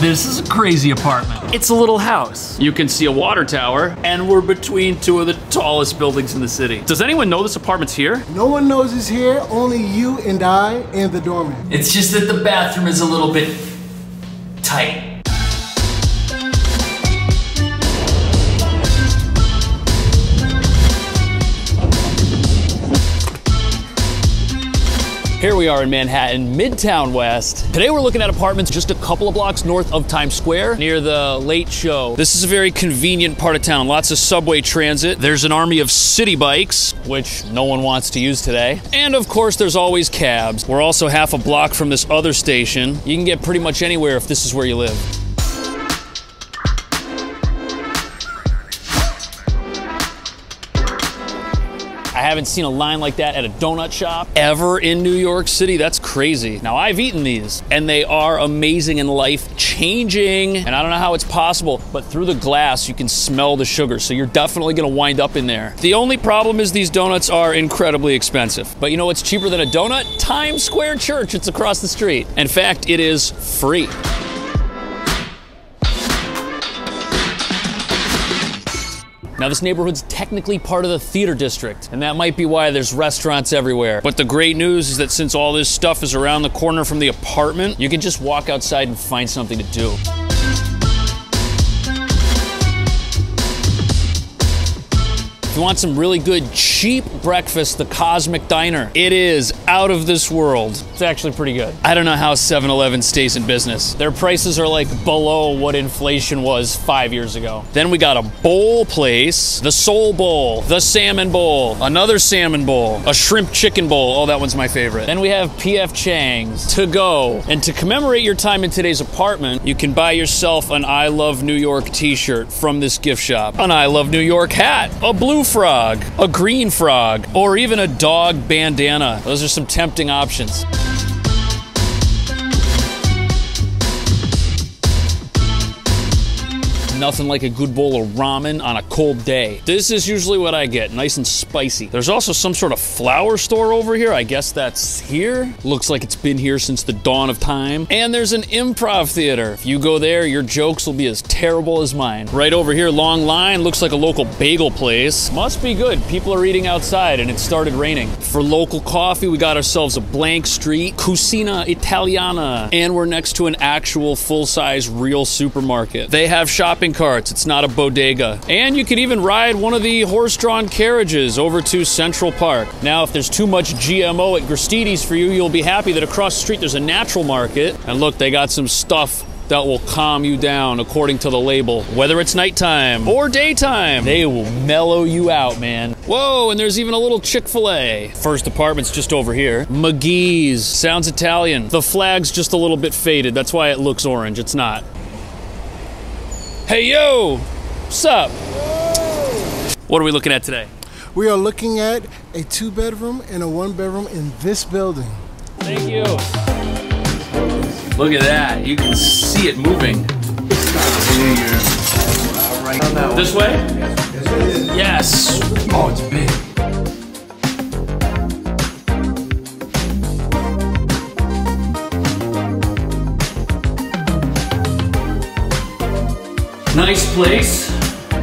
This is a crazy apartment. It's a little house. You can see a water tower, and we're between two of the tallest buildings in the city. Does anyone know this apartment's here? No one knows it's here, only you and I and the doorman. It's just that the bathroom is a little bit tight. Here we are in Manhattan, Midtown West. Today we're looking at apartments just a couple of blocks north of Times Square near the Late Show. This is a very convenient part of town. Lots of subway transit. There's an army of city bikes, which no one wants to use today. And of course, there's always cabs. We're also half a block from this other station. You can get pretty much anywhere if this is where you live. I haven't seen a line like that at a donut shop ever in New York City. That's crazy. Now, I've eaten these, and they are amazing and life changing. And I don't know how it's possible, but through the glass, you can smell the sugar. So you're definitely gonna wind up in there. The only problem is these donuts are incredibly expensive. But you know what's cheaper than a donut? Times Square Church. It's across the street. In fact, it is free. Now, this neighborhood's technically part of the theater district, and that might be why there's restaurants everywhere. But the great news is that since all this stuff is around the corner from the apartment, you can just walk outside and find something to do. If you want some really good cheap breakfast, the Cosmic Diner. It is out of this world. It's actually pretty good. I don't know how 7-Eleven stays in business. Their prices are like below what inflation was five years ago. Then we got a bowl place, the Soul Bowl, the Salmon Bowl, another Salmon Bowl, a Shrimp Chicken Bowl. Oh, that one's my favorite. Then we have P.F. Chang's to go. And to commemorate your time in today's apartment, you can buy yourself an I Love New York t-shirt from this gift shop, an I Love New York hat, a blue frog, a green frog, or even a dog bandana. Those are some tempting options. Nothing like a good bowl of ramen on a cold day. This is usually what I get, nice and spicy. There's also some sort of flower store over here. I guess that's here. Looks like it's been here since the dawn of time. And there's an improv theater. If you go there, your jokes will be as terrible as mine. Right over here, long line, looks like a local bagel place. Must be good. People are eating outside and it started raining. For local coffee, we got ourselves a blank street, Cucina Italiana, and we're next to an actual full-size real supermarket. They have shopping carts. It's not a bodega. And you can even ride one of the horse-drawn carriages over to Central Park. Now, if there's too much GMO at Gristedes for you, you'll be happy that across the street there's a natural market. And look, they got some stuff that will calm you down according to the label. Whether it's nighttime or daytime, they will mellow you out, man. Whoa, and there's even a little Chick fil A. First apartment's just over here. McGee's. Sounds Italian. The flag's just a little bit faded. That's why it looks orange. It's not. Hey, yo! What's up? What are we looking at today? We are looking at a two bedroom and a one bedroom in this building. Thank you. Look at that. You can see it moving. This way? Yes. Oh, it's big. Nice place.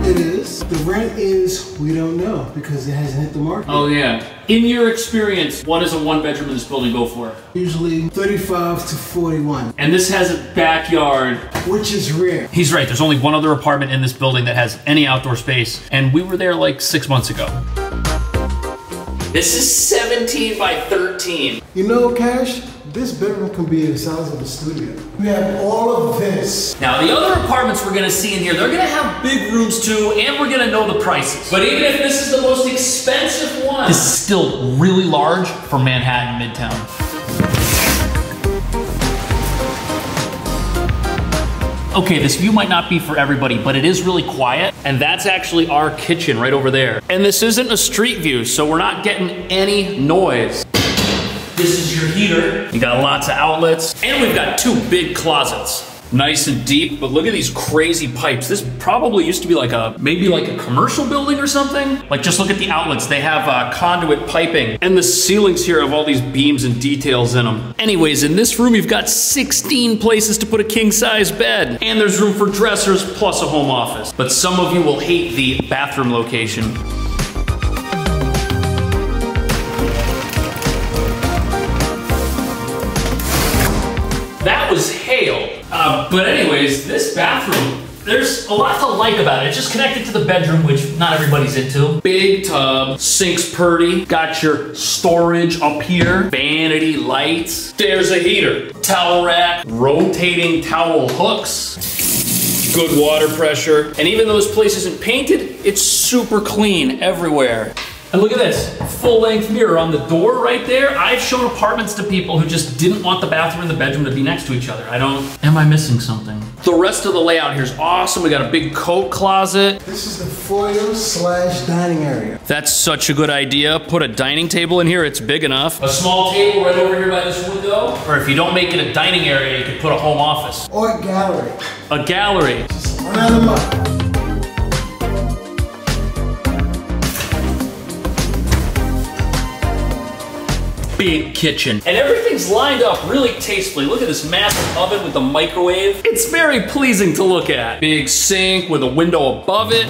It is. The rent is, we don't know because it hasn't hit the market. Oh, yeah. In your experience, what does a one bedroom in this building go for? Usually 35 to 41, And this has a backyard. which is rare. He's right, there's only one other apartment in this building that has any outdoor space, and we were there like six months ago. This is 17 by 13. You know, Cash, this bedroom can be the size of a studio. We have all of this. Now, the other apartments we're gonna see in here, they're gonna have big rooms too, and we're gonna know the prices. But even if this is the most expensive one, this is still really large for Manhattan Midtown. Okay, this view might not be for everybody, but it is really quiet, and that's actually our kitchen right over there. And this isn't a street view, so we're not getting any noise. This is your heater. You got lots of outlets, and we've got two big closets. Nice and deep, but look at these crazy pipes. This probably used to be like a, maybe like a commercial building or something. Like just look at the outlets. They have uh, conduit piping and the ceilings here have all these beams and details in them. Anyways, in this room, you've got 16 places to put a king size bed and there's room for dressers plus a home office. But some of you will hate the bathroom location. Uh, but anyways, this bathroom, there's a lot to like about it. It's just connected to the bedroom, which not everybody's into. Big tub, sinks purdy, got your storage up here, vanity lights. There's a heater, towel rack, rotating towel hooks, good water pressure. And even though this place isn't painted, it's super clean everywhere. And look at this, full length mirror on the door right there. I've shown apartments to people who just didn't want the bathroom and the bedroom to be next to each other. I don't, am I missing something? The rest of the layout here is awesome. We got a big coat closet. This is the foyer slash dining area. That's such a good idea. Put a dining table in here, it's big enough. A small table right over here by this window. Or if you don't make it a dining area, you could put a home office. Or a gallery. A gallery. Just line them up. Big kitchen. And everything's lined up really tastefully. Look at this massive oven with the microwave. It's very pleasing to look at. Big sink with a window above it.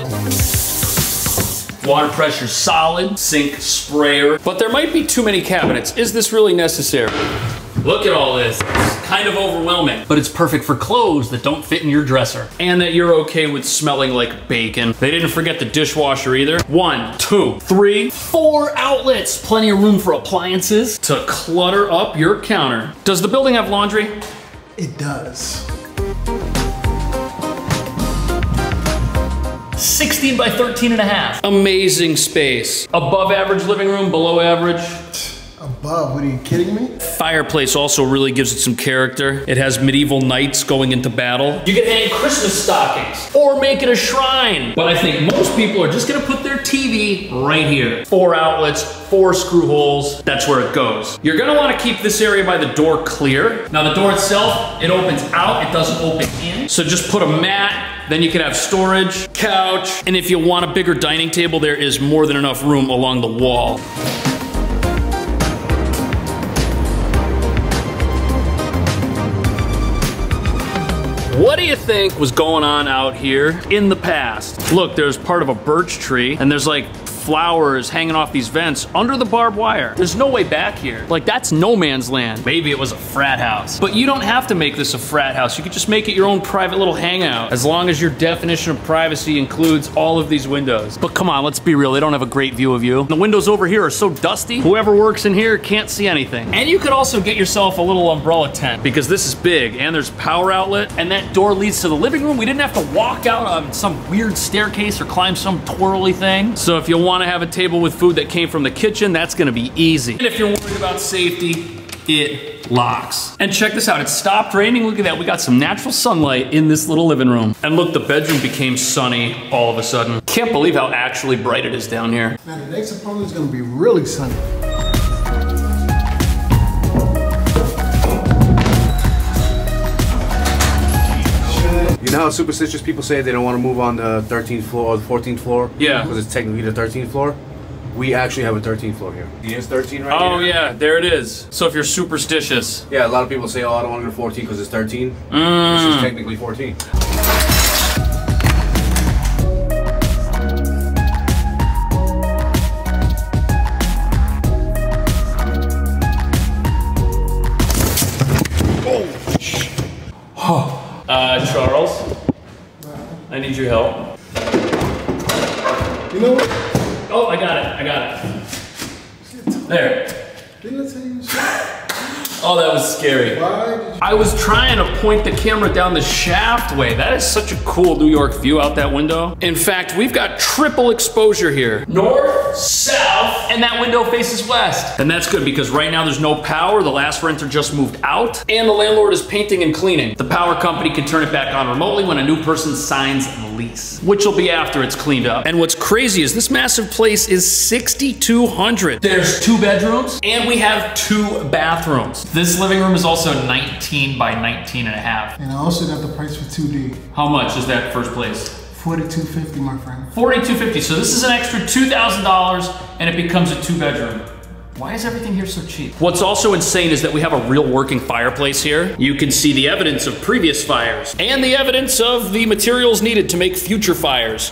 Water pressure solid, sink sprayer. But there might be too many cabinets. Is this really necessary? Look at all this. Kind of overwhelming, but it's perfect for clothes that don't fit in your dresser and that you're okay with smelling like bacon. They didn't forget the dishwasher either. One, two, three, four outlets. Plenty of room for appliances to clutter up your counter. Does the building have laundry? It does. 16 by 13 and a half. Amazing space. Above average living room, below average. Above, what are you kidding me? Fireplace also really gives it some character. It has medieval knights going into battle. You can hang Christmas stockings or make it a shrine. But I think most people are just gonna put their TV right here. Four outlets, four screw holes. That's where it goes. You're gonna wanna keep this area by the door clear. Now the door itself, it opens out, it doesn't open in. So just put a mat, then you can have storage, couch, and if you want a bigger dining table, there is more than enough room along the wall. What do you think was going on out here in the past? Look, there's part of a birch tree and there's like flowers hanging off these vents under the barbed wire. There's no way back here. Like that's no man's land. Maybe it was a frat house. But you don't have to make this a frat house. You could just make it your own private little hangout as long as your definition of privacy includes all of these windows. But come on, let's be real. They don't have a great view of you. The windows over here are so dusty. Whoever works in here can't see anything. And you could also get yourself a little umbrella tent because this is big and there's power outlet and that door leads to the living room. We didn't have to walk out on some weird staircase or climb some twirly thing. So if you want to have a table with food that came from the kitchen, that's gonna be easy. And if you're worried about safety, it locks. And check this out, it stopped raining. Look at that, we got some natural sunlight in this little living room. And look, the bedroom became sunny all of a sudden. Can't believe how actually bright it is down here. Now the next apartment is gonna be really sunny. You know how superstitious people say they don't want to move on the 13th floor or the 14th floor? Yeah. Because it's technically the 13th floor. We actually have a 13th floor here. Here's 13 right Oh here. yeah, there it is. So if you're superstitious, Yeah, a lot of people say, oh, I don't want to go to 14 because it's 13. This Mm. is technically 14. Your help. You know what? Oh, I got it, I got it. There. Didn't I tell you? Oh, that was scary. Why did you? I was trying to point the camera down the shaft way. That is such a cool New York view out that window. In fact, we've got triple exposure here. North, south, and that window faces west. And that's good because right now there's no power. The last renter just moved out, and the landlord is painting and cleaning. The power company can turn it back on remotely when a new person signs the lease, which will be after it's cleaned up. And what's crazy is this massive place is 6,200. There's two bedrooms, and we have two bathrooms. This living room is also 19 by 19 and a half. And I also got the price for 2D. How much is that first place? 4250 my friend. 4250. So this is an extra $2,000 and it becomes a two bedroom. Why is everything here so cheap? What's also insane is that we have a real working fireplace here. You can see the evidence of previous fires and the evidence of the materials needed to make future fires.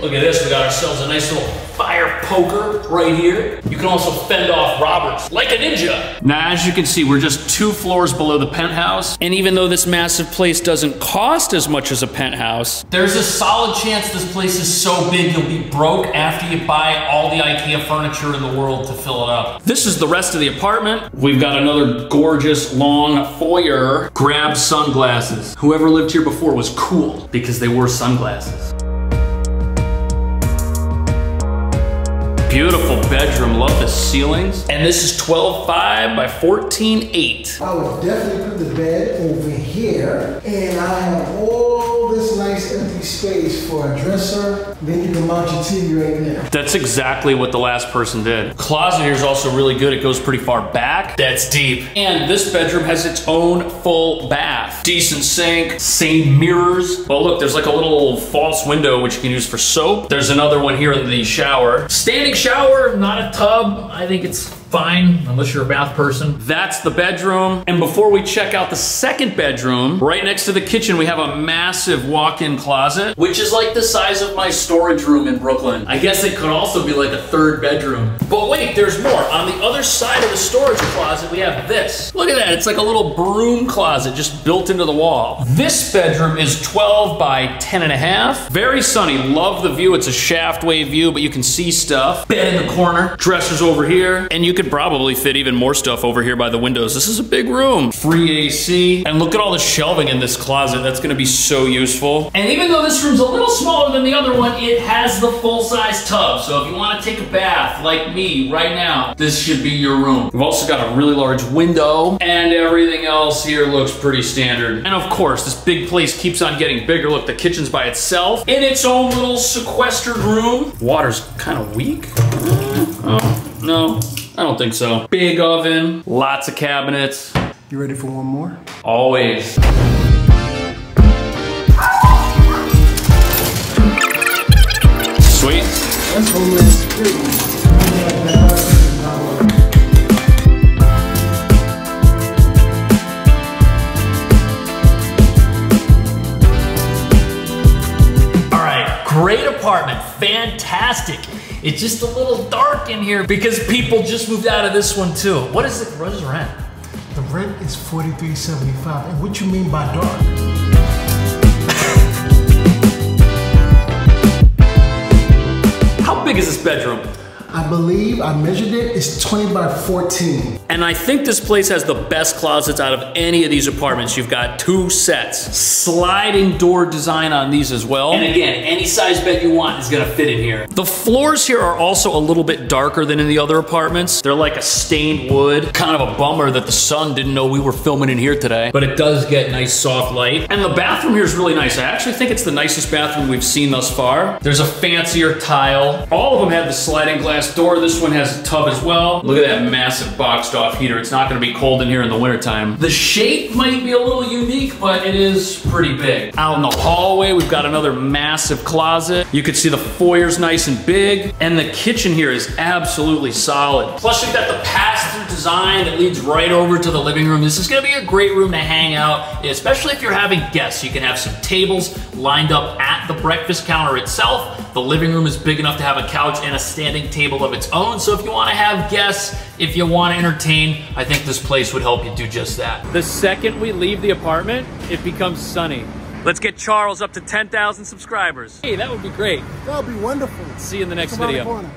Look at this, we got ourselves a nice little fire poker right here. You can also fend off robbers like a ninja. Now, as you can see, we're just two floors below the penthouse. And even though this massive place doesn't cost as much as a penthouse, there's a solid chance this place is so big you'll be broke after you buy all the IKEA furniture in the world to fill it up. This is the rest of the apartment. We've got another gorgeous long foyer. Grab sunglasses. Whoever lived here before was cool because they wore sunglasses. Beautiful bedroom, love the ceilings. And this is 12.5 by 14.8. I would definitely put the bed over here, and I have all this nice empty space for a dresser. Then you can mount your TV right there. That's exactly what the last person did. Closet here is also really good. It goes pretty far back. That's deep. And this bedroom has its own full bath. Decent sink, same mirrors. Oh look, there's like a little false window which you can use for soap. There's another one here in the shower. Standing shower, not a tub. I think it's fine, unless you're a bath person. That's the bedroom. And before we check out the second bedroom, right next to the kitchen, we have a massive walk-in closet, which is like the size of my storage room in Brooklyn. I guess it could also be like a third bedroom. But wait, there's more. On the other side of the storage closet, we have this. Look at that, it's like a little broom closet just built into the wall. This bedroom is 12 by 10 and a half. Very sunny, love the view. It's a shaft way view, but you can see stuff. Bed in the corner, dressers over here, and you could probably fit even more stuff over here by the windows. This is a big room. Free AC. And look at all the shelving in this closet. That's gonna be so useful. And even though this room's a little smaller than the other one, it has the full-size tub. So if you wanna take a bath like me right now, this should be your room. We've also got a really large window and everything else here looks pretty standard. And of course, this big place keeps on getting bigger. Look, the kitchen's by itself in its own little sequestered room. Water's kind of weak. Oh, no, I don't think so. Big oven, lots of cabinets, You ready for one more? always. Sweet. That's Homeland Security. All right, great apartment, fantastic. It's just a little dark in here because people just moved out of this one too. What is it? What is rent? The rent is forty-three seventy-five. And what you mean by dark? How big is this bedroom? I believe I measured it. It's twenty by fourteen. And I think this place has the best closets out of any of these apartments. You've got two sets, sliding door design on these as well. And again, any size bed you want is gonna fit in here. The floors here are also a little bit darker than in the other apartments. They're like a stained wood. Kind of a bummer that the sun didn't know we were filming in here today, but it does get nice soft light. And the bathroom here is really nice. I actually think it's the nicest bathroom we've seen thus far. There's a fancier tile. All of them have the sliding glass door. This one has a tub as well. Look at that massive boxed off heater. It's not gonna be cold in here in the wintertime. The shape might be a little unique, but it is pretty big. Out in the hallway, we've got another massive closet. You can see the foyer's nice and big, and the kitchen here is absolutely solid. Plus, you've got the pass-through design that leads right over to the living room. This is gonna be a great room to hang out, especially if you're having guests. You can have some tables lined up at the breakfast counter itself. The living room is big enough to have a couch and a standing table of its own. So if you wanna have guests, if you wanna entertain, I think this place would help you do just that. The second we leave the apartment, it becomes sunny. Let's get Charles up to 10,000 subscribers. Hey, that would be great. That would be wonderful. See you in the next Come video. corner.